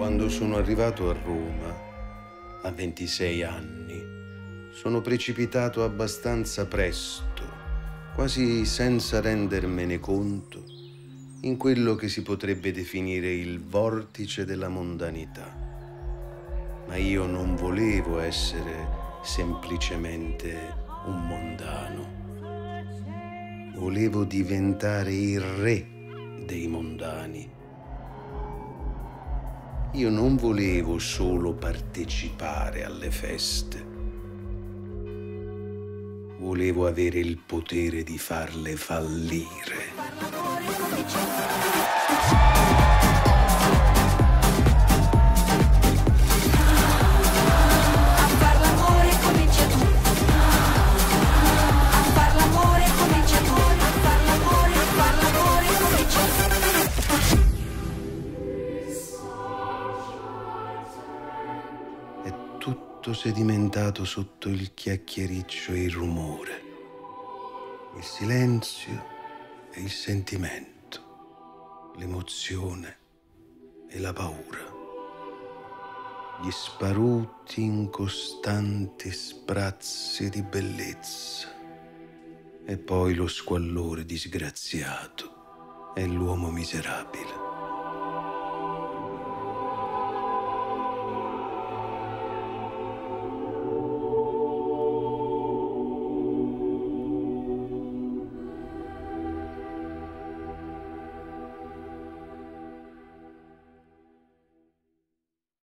Quando sono arrivato a Roma, a 26 anni, sono precipitato abbastanza presto, quasi senza rendermene conto, in quello che si potrebbe definire il vortice della mondanità. Ma io non volevo essere semplicemente un mondano. Volevo diventare il re dei mondani io non volevo solo partecipare alle feste. Volevo avere il potere di farle fallire. Tutto sedimentato sotto il chiacchiericcio e il rumore, il silenzio e il sentimento, l'emozione e la paura, gli sparuti incostanti sprazzi di bellezza e poi lo squallore disgraziato e l'uomo miserabile.